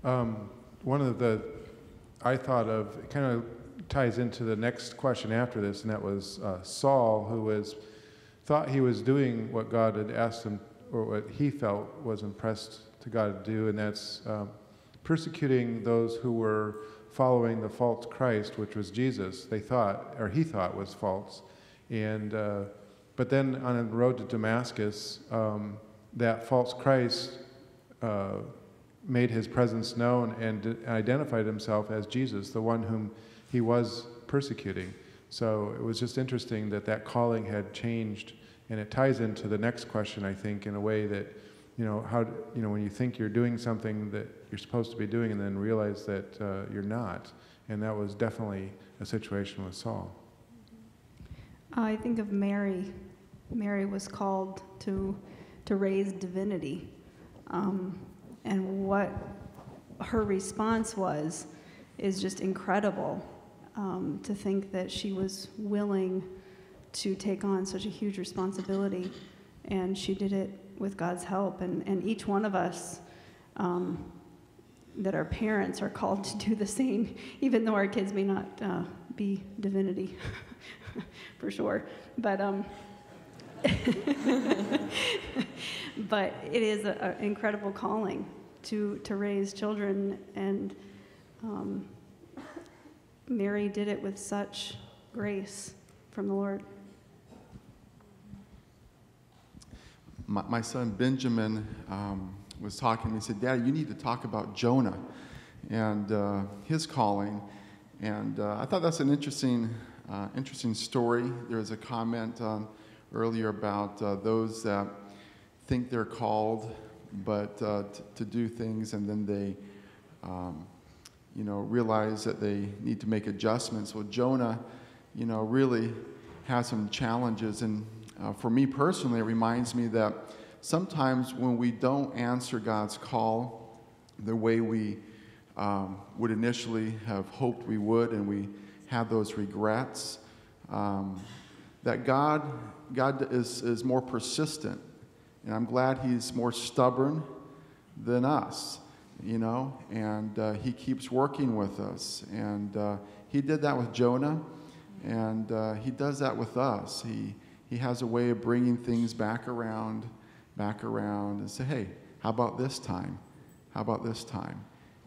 Speaker 24: Um, one of the, I thought of, it kind of ties into the next question after this, and that was uh, Saul, who was, thought he was doing what God had asked him, or what he felt was impressed to God to do, and that's um, persecuting those who were following the false Christ, which was Jesus. They thought, or he thought, was false, and uh, but then on the road to Damascus, um, that false Christ. Uh, made his presence known and identified himself as Jesus, the one whom he was persecuting. So it was just interesting that that calling had changed, and it ties into the next question, I think, in a way that, you know, how, you know, when you think you're doing something that you're supposed to be doing and then realize that uh, you're not. And that was definitely a situation with Saul.
Speaker 25: I think of Mary. Mary was called to, to raise divinity. Um, and what her response was is just incredible um, to think that she was willing to take on such a huge responsibility and she did it with god's help. And, and each one of us um, that are parents are called to do the same [laughs] even though our kids may not uh, be divinity [laughs] for sure. But um, [laughs] but it is an incredible calling to, to raise children, and um, Mary did it with such grace from the Lord.
Speaker 26: My, my son Benjamin um, was talking to me. He said, Dad, you need to talk about Jonah and uh, his calling. And uh, I thought that's an interesting, uh, interesting story. There was a comment um, earlier about uh, those that think they're called, but uh, t- to do things and then they, um, you know, realize that they need to make adjustments. Well, Jonah, you know, really has some challenges. And uh, for me personally, it reminds me that sometimes when we don't answer God's call the way we um, would initially have hoped we would, and we have those regrets, um, that God, God is, is more persistent. And I'm glad He's more stubborn than us, you know, and uh, He keeps working with us. And uh, He did that with Jonah, and uh, He does that with us. He, he has a way of bringing things back around, back around, and say, hey, how about this time? How about this time?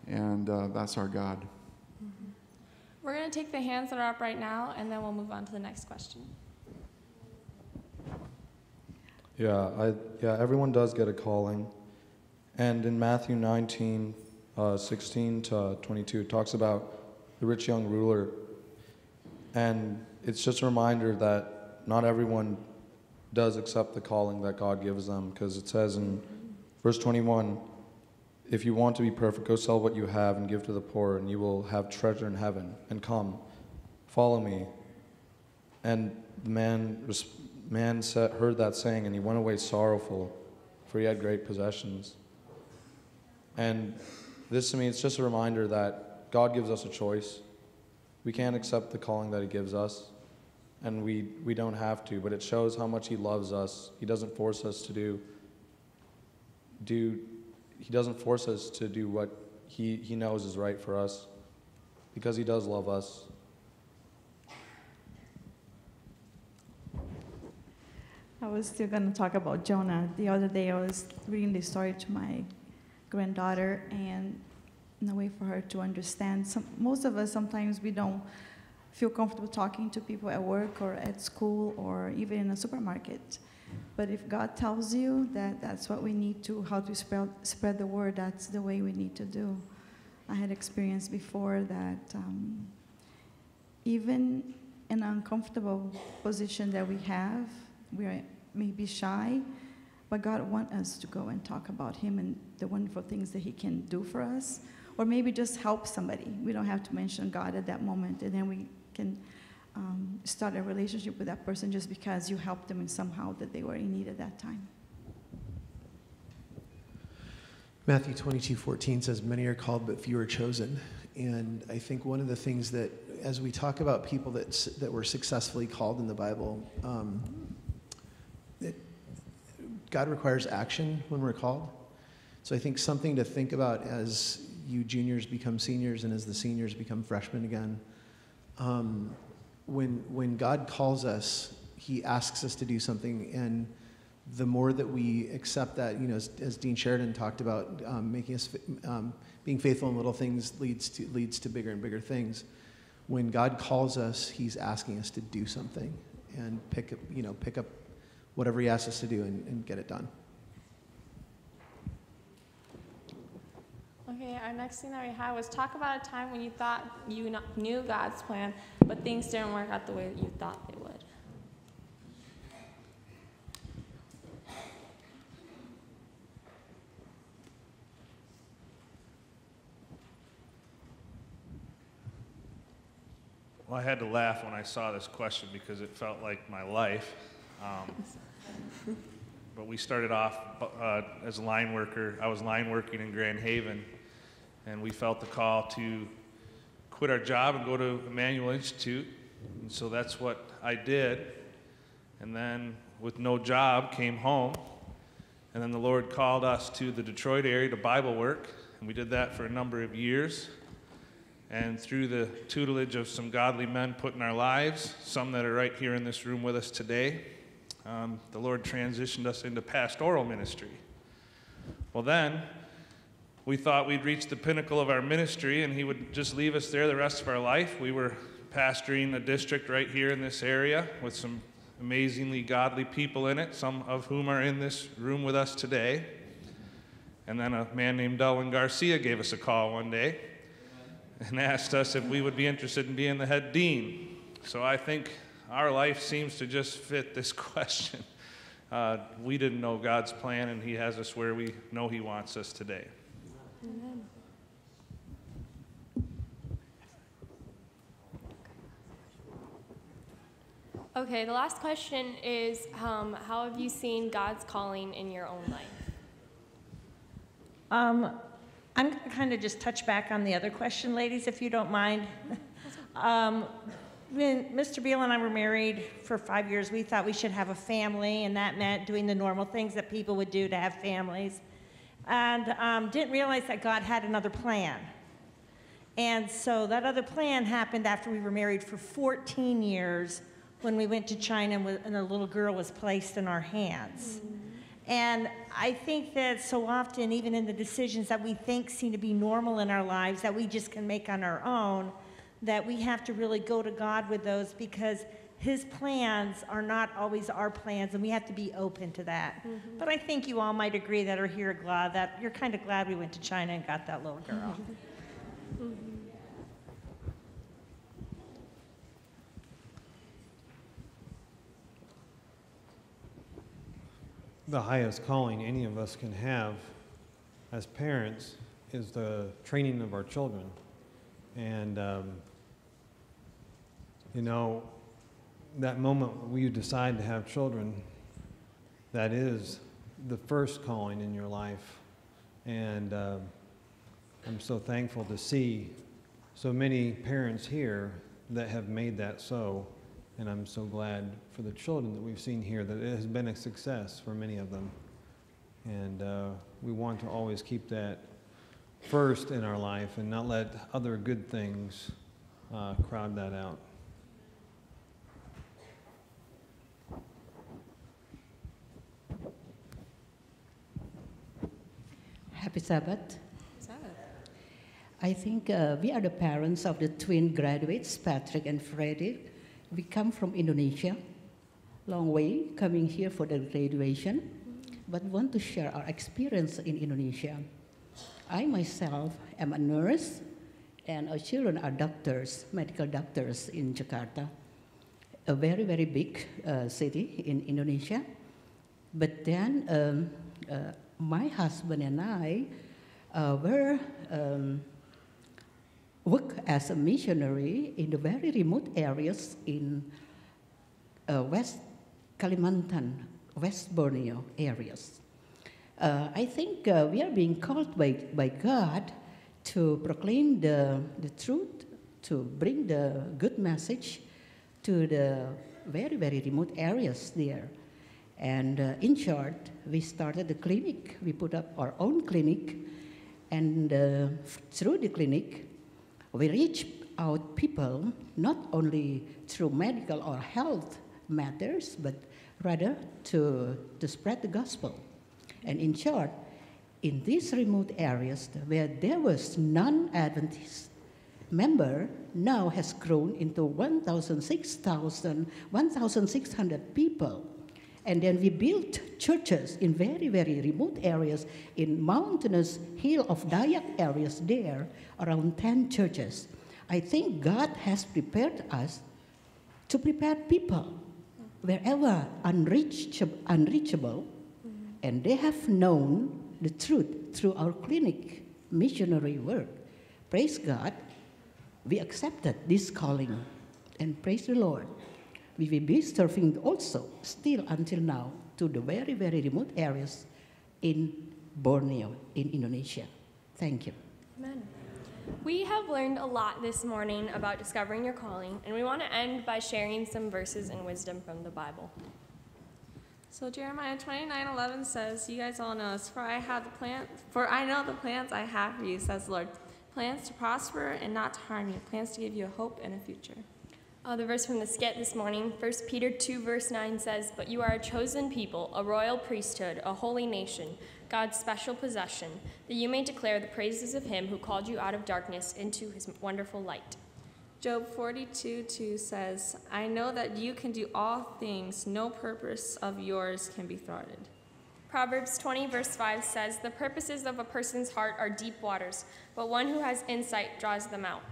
Speaker 26: And uh, that's our God.
Speaker 12: We're going to take the hands that are up right now, and then we'll move on to the next question.
Speaker 27: Yeah, I, yeah, everyone does get a calling. And in Matthew 19, uh, 16 to 22, it talks about the rich young ruler. And it's just a reminder that not everyone does accept the calling that God gives them, because it says in verse 21 if you want to be perfect, go sell what you have and give to the poor, and you will have treasure in heaven. And come, follow me. And the man, man heard that saying, and he went away sorrowful, for he had great possessions. And this to me, it's just a reminder that God gives us a choice. We can't accept the calling that He gives us, and we, we don't have to, but it shows how much He loves us. He doesn't force us to do, do He doesn't force us to do what He, he knows is right for us, because He does love us.
Speaker 28: I was still going to talk about Jonah. The other day, I was reading the story to my granddaughter, and in a way for her to understand. Some, most of us sometimes we don't feel comfortable talking to people at work or at school or even in a supermarket. But if God tells you that that's what we need to, how to spread, spread the word, that's the way we need to do. I had experienced before that um, even in an uncomfortable position that we have, we are maybe shy, but God wants us to go and talk about Him and the wonderful things that He can do for us, or maybe just help somebody. We don't have to mention God at that moment, and then we can um, start a relationship with that person just because you helped them in somehow that they were in need at that time.
Speaker 14: Matthew 22, 14 says, Many are called, but few are chosen. And I think one of the things that, as we talk about people that, that were successfully called in the Bible, um, that God requires action when we're called. So I think something to think about as you juniors become seniors and as the seniors become freshmen again. Um, when, when God calls us, He asks us to do something, and the more that we accept that, you know, as, as Dean Sheridan talked about, um, making us um, being faithful in little things leads to leads to bigger and bigger things. When God calls us, He's asking us to do something and pick up, you know, pick up whatever He asks us to do and, and get it done.
Speaker 12: Okay, our next thing that we had was talk about a time when you thought you knew God's plan, but things didn't work out the way that you thought they would.
Speaker 16: Well, I had to laugh when I saw this question because it felt like my life. Um, [laughs] but we started off uh, as a line worker. I was line working in Grand Haven, and we felt the call to quit our job and go to Emmanuel Institute. And so that's what I did. And then, with no job, came home. And then the Lord called us to the Detroit area to Bible work, and we did that for a number of years. And through the tutelage of some godly men put in our lives, some that are right here in this room with us today, um, the Lord transitioned us into pastoral ministry. Well, then, we thought we'd reached the pinnacle of our ministry and He would just leave us there the rest of our life. We were pastoring a district right here in this area with some amazingly godly people in it, some of whom are in this room with us today. And then a man named Delwyn Garcia gave us a call one day and asked us if we would be interested in being the head dean. So I think our life seems to just fit this [laughs] question. Uh, we didn't know God's plan, and He has us where we know He wants us today.
Speaker 13: Okay, the last question is um, How have you seen God's calling in your own life?
Speaker 29: Um, I'm going to kind of just touch back on the other question, ladies, if you don't mind. [laughs] Um, when Mr. Beal and I were married for five years, we thought we should have a family, and that meant doing the normal things that people would do to have families. And um, didn't realize that God had another plan. And so that other plan happened after we were married for 14 years when we went to China and and a little girl was placed in our hands. And I think that so often, even in the decisions that we think seem to be normal in our lives that we just can make on our own, that we have to really go to God with those because His plans are not always our plans, and we have to be open to that. But I think you all might agree that are here glad that you're kind of glad we went to China and got that little girl. [laughs]
Speaker 30: the highest calling any of us can have as parents is the training of our children. And, um, you know, that moment when you decide to have children, that is the first calling in your life. And um I'm so thankful to see so many parents here that have made that so. And I'm so glad for the children that we've seen here that it has been a success for many of them. And uh, we want to always keep that first in our life and not let other good things uh, crowd that out.
Speaker 31: Happy Sabbath. I think uh, we are the parents of the twin graduates, Patrick and Freddie. We come from Indonesia, long way coming here for the graduation, but want to share our experience in Indonesia. I myself am a nurse, and our children are doctors, medical doctors in Jakarta, a very, very big uh, city in Indonesia. But then um, uh, my husband and I uh, were um, work as a missionary in the very remote areas in uh, West Kalimantan, West Borneo areas. Uh, I think uh, we are being called by, by God to proclaim the, the truth, to bring the good message to the very, very remote areas there. And uh, in short, we started the clinic. We put up our own clinic, and uh, through the clinic, we reach out people not only through medical or health matters, but rather to, to spread the gospel. And in short, in these remote areas where there was non-Adventist member now has grown into 1,600 1,600 people. And then we built churches in very, very remote areas, in mountainous hill of Dayak areas there, around 10 churches. I think God has prepared us to prepare people wherever unreachable, unreachable and they have known the truth through our clinic missionary work. Praise God, we accepted this calling, and praise the Lord. We will be serving also, still until now, to the very, very remote areas in Borneo, in Indonesia. Thank you.
Speaker 13: Amen. We have learned a lot this morning about discovering your calling, and we want to end by sharing some verses and wisdom from the Bible.
Speaker 12: So Jeremiah 29, 11 says, you guys all know this, for I have the plan, for I know the plans I have for you, says the Lord. Plans to prosper and not to harm you, plans to give you a hope and a future.
Speaker 13: Uh, the verse from the skit this morning, 1 Peter 2, verse 9 says, But you are a chosen people, a royal priesthood, a holy nation, God's special possession, that you may declare the praises of him who called you out of darkness into his wonderful light.
Speaker 12: Job 42, 2 says, I know that you can do all things, no purpose of yours can be thwarted.
Speaker 13: Proverbs 20, verse 5 says, The purposes of a person's heart are deep waters, but one who has insight draws them out.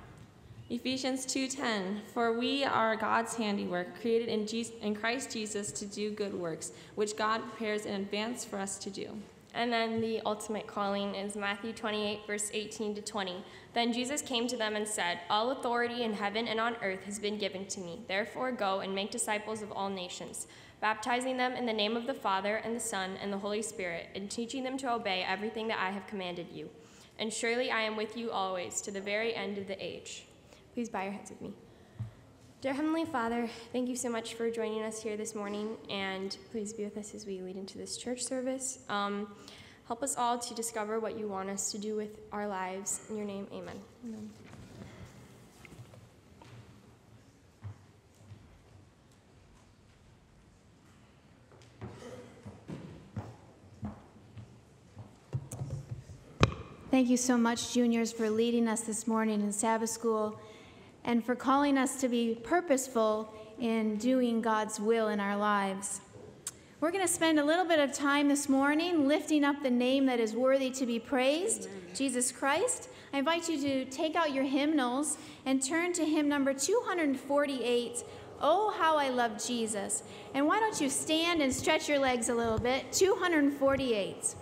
Speaker 12: Ephesians 2:10 For we are God's handiwork created in, Jesus, in Christ Jesus to do good works which God prepares in advance for us to do.
Speaker 13: And then the ultimate calling is Matthew 28, verse 18 to 20. Then Jesus came to them and said, All authority in heaven and on earth has been given to me. Therefore, go and make disciples of all nations, baptizing them in the name of the Father, and the Son, and the Holy Spirit, and teaching them to obey everything that I have commanded you. And surely I am with you always, to the very end of the age. Please bow your heads with me. Dear Heavenly Father, thank you so much for joining us here this morning, and please be with us as we lead into this church service. Um, help us all to discover what you want us to do with our lives. In your name, amen. amen.
Speaker 32: Thank you so much, juniors, for leading us this morning in Sabbath school and for calling us to be purposeful in doing God's will in our lives. We're going to spend a little bit of time this morning lifting up the name that is worthy to be praised, Jesus Christ. I invite you to take out your hymnals and turn to hymn number 248, Oh, How I Love Jesus. And why don't you stand and stretch your legs a little bit? 248.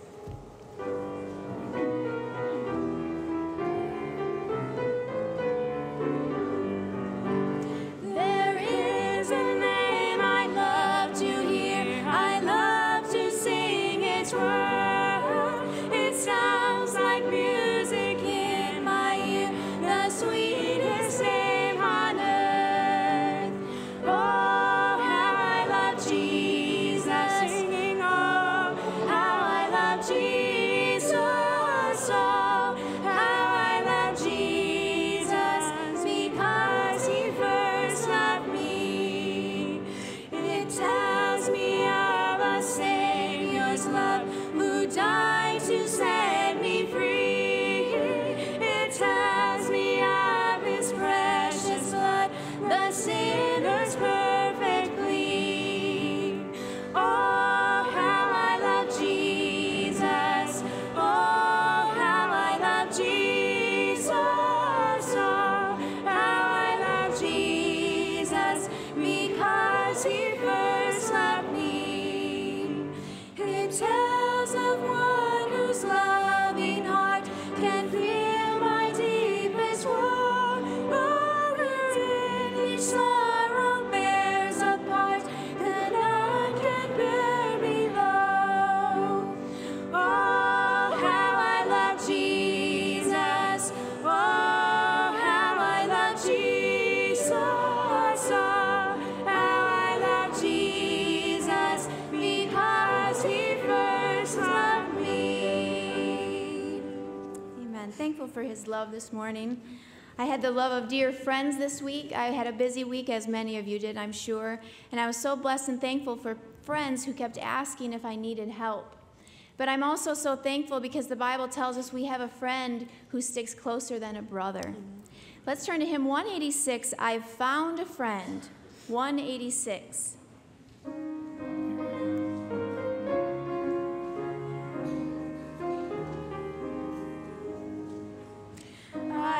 Speaker 32: This morning. I had the love of dear friends this week. I had a busy week, as many of you did, I'm sure. And I was so blessed and thankful for friends who kept asking if I needed help. But I'm also so thankful because the Bible tells us we have a friend who sticks closer than a brother. Let's turn to hymn 186 I've found a friend. 186.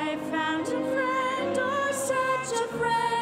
Speaker 32: I found a friend, or such a friend.